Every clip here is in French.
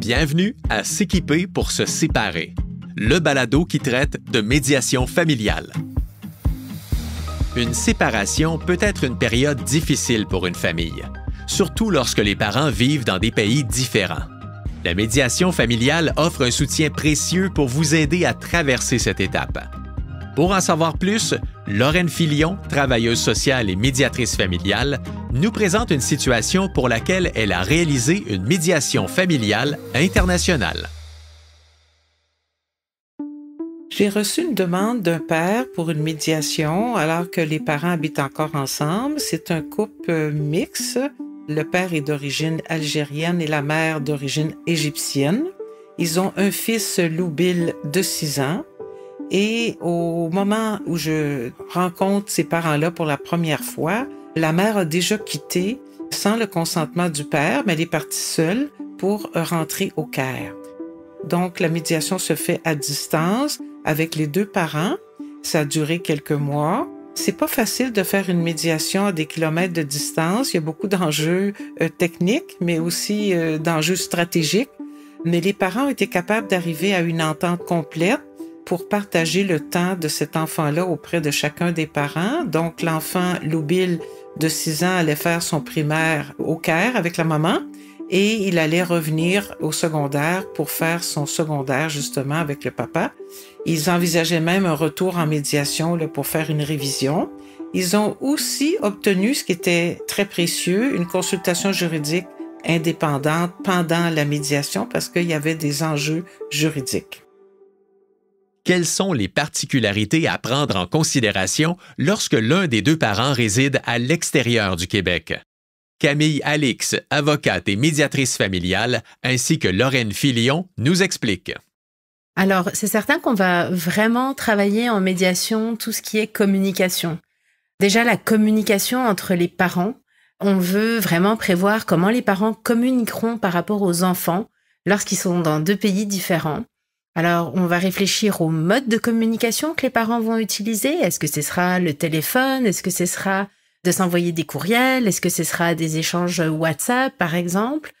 Bienvenue à S'équiper pour se séparer, le balado qui traite de médiation familiale. Une séparation peut être une période difficile pour une famille, surtout lorsque les parents vivent dans des pays différents. La médiation familiale offre un soutien précieux pour vous aider à traverser cette étape. Pour en savoir plus, Lorraine Filion, travailleuse sociale et médiatrice familiale, nous présente une situation pour laquelle elle a réalisé une médiation familiale internationale. J'ai reçu une demande d'un père pour une médiation alors que les parents habitent encore ensemble. C'est un couple mixte. Le père est d'origine algérienne et la mère d'origine égyptienne. Ils ont un fils, Loubil, de 6 ans. Et au moment où je rencontre ces parents-là pour la première fois, la mère a déjà quitté sans le consentement du père, mais elle est partie seule pour rentrer au Caire. Donc, la médiation se fait à distance avec les deux parents. Ça a duré quelques mois. C'est pas facile de faire une médiation à des kilomètres de distance. Il y a beaucoup d'enjeux euh, techniques, mais aussi euh, d'enjeux stratégiques. Mais les parents ont été capables d'arriver à une entente complète pour partager le temps de cet enfant-là auprès de chacun des parents. Donc, l'enfant Loubil de 6 ans allait faire son primaire au Caire avec la maman et il allait revenir au secondaire pour faire son secondaire justement avec le papa. Ils envisageaient même un retour en médiation là, pour faire une révision. Ils ont aussi obtenu, ce qui était très précieux, une consultation juridique indépendante pendant la médiation parce qu'il y avait des enjeux juridiques. Quelles sont les particularités à prendre en considération lorsque l'un des deux parents réside à l'extérieur du Québec? Camille Alix, avocate et médiatrice familiale, ainsi que Lorraine Filion, nous expliquent. Alors, c'est certain qu'on va vraiment travailler en médiation tout ce qui est communication. Déjà, la communication entre les parents. On veut vraiment prévoir comment les parents communiqueront par rapport aux enfants lorsqu'ils sont dans deux pays différents. Alors, on va réfléchir au mode de communication que les parents vont utiliser. Est-ce que ce sera le téléphone? Est-ce que ce sera de s'envoyer des courriels? Est-ce que ce sera des échanges WhatsApp, par exemple?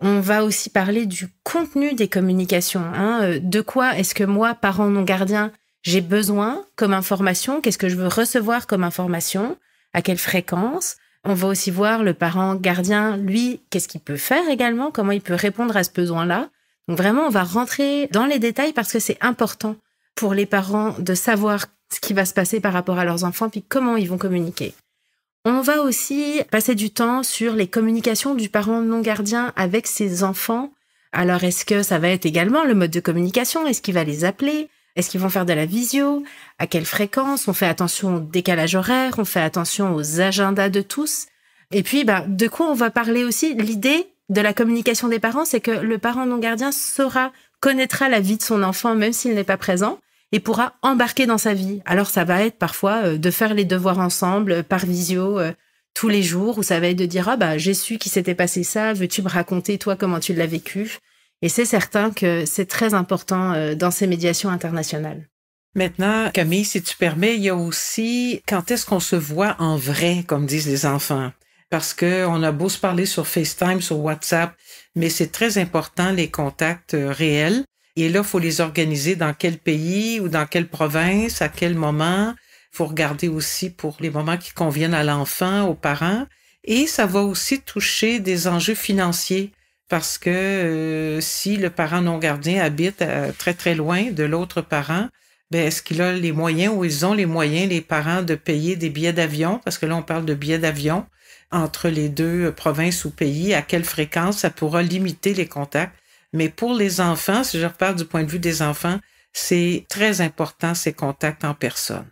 On va aussi parler du contenu des communications. Hein. Euh, de quoi est-ce que moi, parent non gardien, j'ai besoin comme information? Qu'est-ce que je veux recevoir comme information? À quelle fréquence? On va aussi voir le parent gardien, lui, qu'est-ce qu'il peut faire également? Comment il peut répondre à ce besoin-là? Donc vraiment, on va rentrer dans les détails parce que c'est important pour les parents de savoir ce qui va se passer par rapport à leurs enfants, puis comment ils vont communiquer. On va aussi passer du temps sur les communications du parent non gardien avec ses enfants. Alors, est-ce que ça va être également le mode de communication? Est-ce qu'il va les appeler? Est-ce qu'ils vont faire de la visio? À quelle fréquence? On fait attention au décalage horaire, on fait attention aux agendas de tous. Et puis, bah, de quoi on va parler aussi? L'idée, de la communication des parents, c'est que le parent non gardien saura, connaîtra la vie de son enfant même s'il n'est pas présent et pourra embarquer dans sa vie. Alors ça va être parfois euh, de faire les devoirs ensemble euh, par visio euh, tous les jours ou ça va être de dire ah bah j'ai su qu'il s'était passé ça, veux-tu me raconter toi comment tu l'as vécu? Et c'est certain que c'est très important dans ces médiations internationales. Maintenant, Camille, si tu permets, il y a aussi quand est-ce qu'on se voit en vrai, comme disent les enfants? Parce que on a beau se parler sur FaceTime, sur WhatsApp, mais c'est très important les contacts euh, réels. Et là, faut les organiser dans quel pays ou dans quelle province, à quel moment. Faut regarder aussi pour les moments qui conviennent à l'enfant, aux parents. Et ça va aussi toucher des enjeux financiers parce que euh, si le parent non gardien habite euh, très très loin de l'autre parent, ben est-ce qu'il a les moyens ou ils ont les moyens les parents de payer des billets d'avion? Parce que là on parle de billets d'avion entre les deux provinces ou pays, à quelle fréquence ça pourra limiter les contacts. Mais pour les enfants, si je repars du point de vue des enfants, c'est très important ces contacts en personne.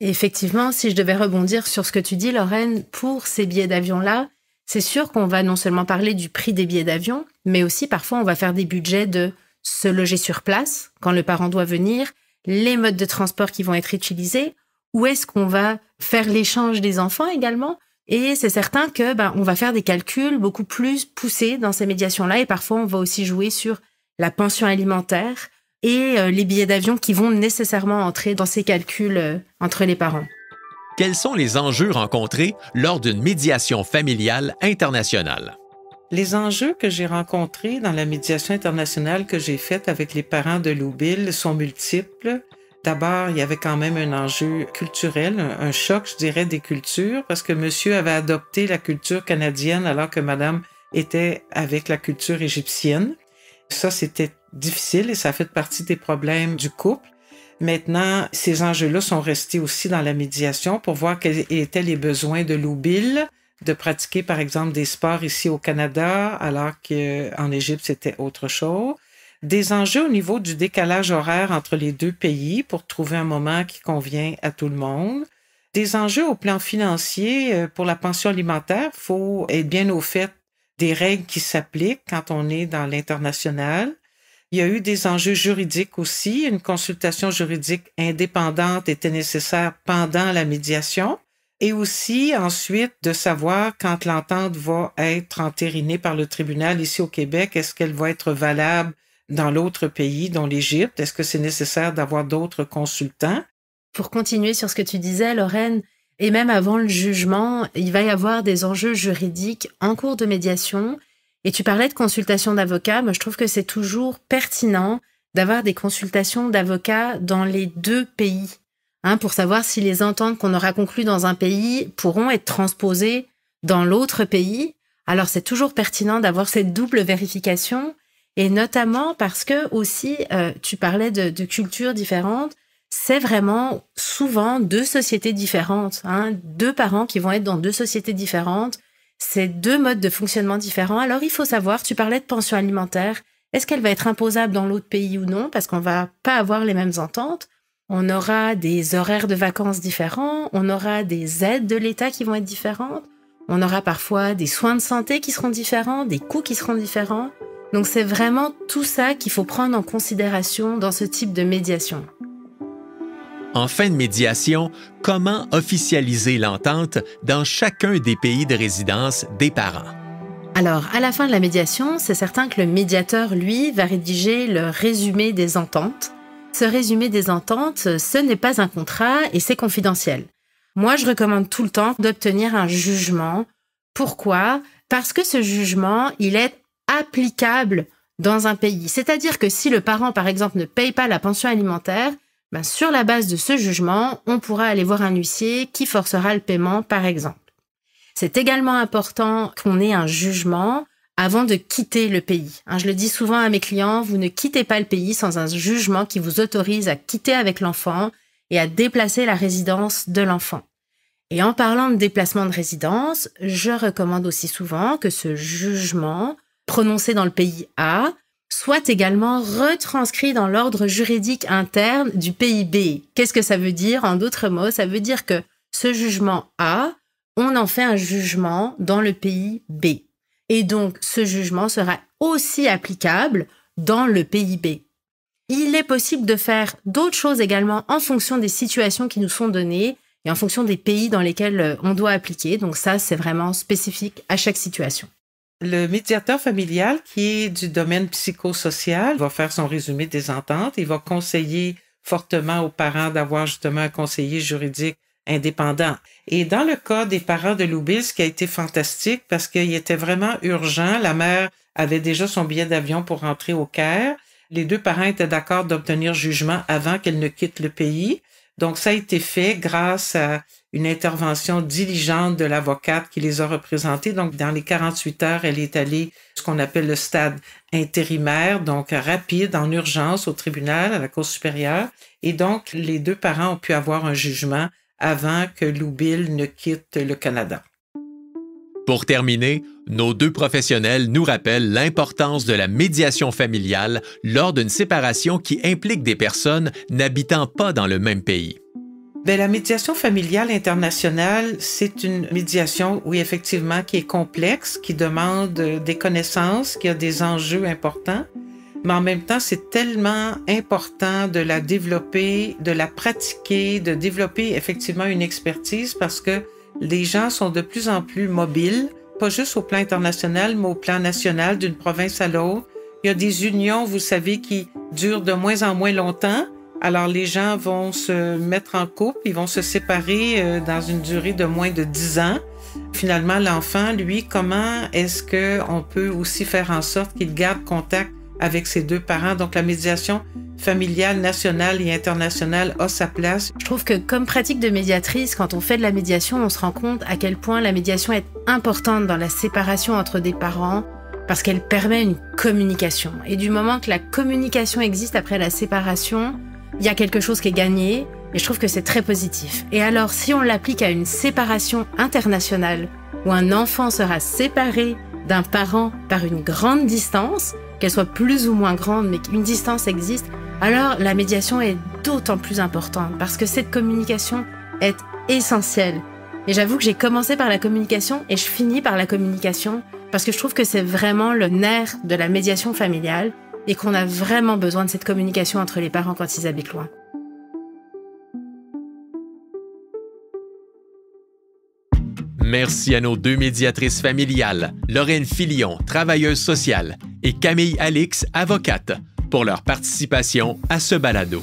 Effectivement, si je devais rebondir sur ce que tu dis, Lorraine, pour ces billets d'avion-là, c'est sûr qu'on va non seulement parler du prix des billets d'avion, mais aussi parfois on va faire des budgets de se loger sur place quand le parent doit venir, les modes de transport qui vont être utilisés, où est-ce qu'on va faire l'échange des enfants également, et c'est certain que ben, on va faire des calculs beaucoup plus poussés dans ces médiations-là. Et parfois, on va aussi jouer sur la pension alimentaire et euh, les billets d'avion qui vont nécessairement entrer dans ces calculs euh, entre les parents. Quels sont les enjeux rencontrés lors d'une médiation familiale internationale? Les enjeux que j'ai rencontrés dans la médiation internationale que j'ai faite avec les parents de Loubil sont multiples. D'abord, il y avait quand même un enjeu culturel, un choc, je dirais, des cultures, parce que monsieur avait adopté la culture canadienne alors que madame était avec la culture égyptienne. Ça, c'était difficile et ça fait partie des problèmes du couple. Maintenant, ces enjeux-là sont restés aussi dans la médiation pour voir quels étaient les besoins de Loubil de pratiquer, par exemple, des sports ici au Canada, alors qu'en Égypte, c'était autre chose. Des enjeux au niveau du décalage horaire entre les deux pays pour trouver un moment qui convient à tout le monde. Des enjeux au plan financier euh, pour la pension alimentaire. Il faut être bien au fait des règles qui s'appliquent quand on est dans l'international. Il y a eu des enjeux juridiques aussi. Une consultation juridique indépendante était nécessaire pendant la médiation. Et aussi, ensuite, de savoir quand l'entente va être entérinée par le tribunal ici au Québec, est-ce qu'elle va être valable dans l'autre pays, dont l'Égypte? Est-ce que c'est nécessaire d'avoir d'autres consultants? Pour continuer sur ce que tu disais, Lorraine, et même avant le jugement, il va y avoir des enjeux juridiques en cours de médiation et tu parlais de consultation d'avocats. Moi, je trouve que c'est toujours pertinent d'avoir des consultations d'avocats dans les deux pays, hein, pour savoir si les ententes qu'on aura conclues dans un pays pourront être transposées dans l'autre pays. Alors, c'est toujours pertinent d'avoir cette double vérification, et notamment parce que aussi, euh, tu parlais de, cultures différentes. C'est vraiment souvent deux sociétés différentes, hein, deux parents qui vont être dans deux sociétés différentes c'est deux modes de fonctionnement différents. Alors il faut savoir, tu parlais de pension alimentaire, est-ce qu'elle va être imposable dans l'autre pays ou non? Parce qu'on va pas avoir les mêmes ententes. On aura des horaires de vacances différents, on aura des aides de l'État qui vont être différentes, on aura parfois des soins de santé qui seront différents, des coûts qui seront différents. Donc c'est vraiment tout ça qu'il faut prendre en considération dans ce type de médiation. En fin de médiation, comment officialiser l'entente dans chacun des pays de résidence des parents? Alors, à la fin de la médiation, c'est certain que le médiateur, lui, va rédiger le résumé des ententes. Ce résumé des ententes, ce n'est pas un contrat et c'est confidentiel. Moi, je recommande tout le temps d'obtenir un jugement. Pourquoi? Parce que ce jugement, il est applicable dans un pays. C'est-à-dire que si le parent, par exemple, ne paye pas la pension alimentaire, ben, sur la base de ce jugement, on pourra aller voir un huissier qui forcera le paiement, par exemple. C'est également important qu'on ait un jugement avant de quitter le pays. Hein, je le dis souvent à mes clients, vous ne quittez pas le pays sans un jugement qui vous autorise à quitter avec l'enfant et à déplacer la résidence de l'enfant. Et en parlant de déplacement de résidence, je recommande aussi souvent que ce jugement prononcé dans le pays A soit également retranscrit dans l'ordre juridique interne du PIB. Qu'est-ce que ça veut dire? En d'autres mots, ça veut dire que ce jugement A, on en fait un jugement dans le pays B. Et donc, ce jugement sera aussi applicable dans le pays B. Il est possible de faire d'autres choses également en fonction des situations qui nous sont données et en fonction des pays dans lesquels euh, on doit appliquer. Donc ça, c'est vraiment spécifique à chaque situation. Le médiateur familial, qui est du domaine psychosocial, va faire son résumé des ententes. Il va conseiller fortement aux parents d'avoir justement un conseiller juridique indépendant. Et dans le cas des parents de Loubil, ce qui a été fantastique parce qu'il était vraiment urgent, la mère avait déjà son billet d'avion pour rentrer au Caire. Les deux parents étaient d'accord d'obtenir jugement avant qu'elle ne quitte le pays. Donc, ça a été fait grâce à une intervention diligente de l'avocate qui les a représentés. Donc, dans les 48 heures, elle est allée ce qu'on appelle le stade intérimaire, donc rapide, en urgence au tribunal, à la Cour supérieure. Et donc, les deux parents ont pu avoir un jugement avant que Loubil ne quitte le Canada. Pour terminer, nos deux professionnels nous rappellent l'importance de la médiation familiale lors d'une séparation qui implique des personnes n'habitant pas dans le même pays. Bien, la médiation familiale internationale, c'est une médiation, oui, effectivement, qui est complexe, qui demande euh, des connaissances, qui a des enjeux importants. Mais en même temps, c'est tellement important de la développer, de la pratiquer, de développer effectivement une expertise parce que les gens sont de plus en plus mobiles, pas juste au plan international, mais au plan national, d'une province à l'autre. Il y a des unions, vous savez, qui durent de moins en moins longtemps alors les gens vont se mettre en couple, ils vont se séparer euh, dans une durée de moins de 10 ans. finalement, l'enfant, lui, comment est-ce qu'on peut aussi faire en sorte qu'il garde contact avec ses deux parents? Donc, la médiation familiale, nationale et internationale a sa place. Je trouve que comme pratique de médiatrice, quand on fait de la médiation, on se rend compte à quel point la médiation est importante dans la séparation entre des parents parce qu'elle permet une communication. Et du moment que la communication existe après la séparation, il y a quelque chose qui est gagné et je trouve que c'est très positif. Et alors, si on l'applique à une séparation internationale, où un enfant sera séparé d'un parent par une grande distance, qu'elle soit plus ou moins grande, mais qu'une distance existe, alors la médiation est d'autant plus importante parce que cette communication est essentielle. Et j'avoue que j'ai commencé par la communication et je finis par la communication parce que je trouve que c'est vraiment le nerf de la médiation familiale et qu'on a vraiment besoin de cette communication entre les parents quand ils habitent loin. Merci à nos deux médiatrices familiales, Lorraine Filion, travailleuse sociale, et Camille Alix, avocate, pour leur participation à ce balado.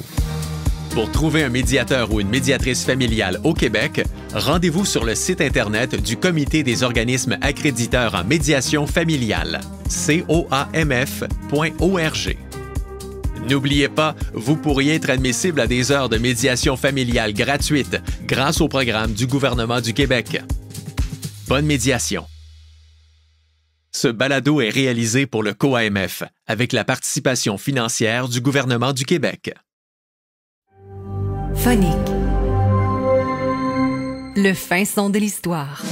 Pour trouver un médiateur ou une médiatrice familiale au Québec, rendez-vous sur le site Internet du Comité des organismes accréditeurs en médiation familiale, coamf.org. N'oubliez pas, vous pourriez être admissible à des heures de médiation familiale gratuites grâce au programme du gouvernement du Québec. Bonne médiation. Ce balado est réalisé pour le COAMF avec la participation financière du gouvernement du Québec. Phonique. Le fin son de l'histoire.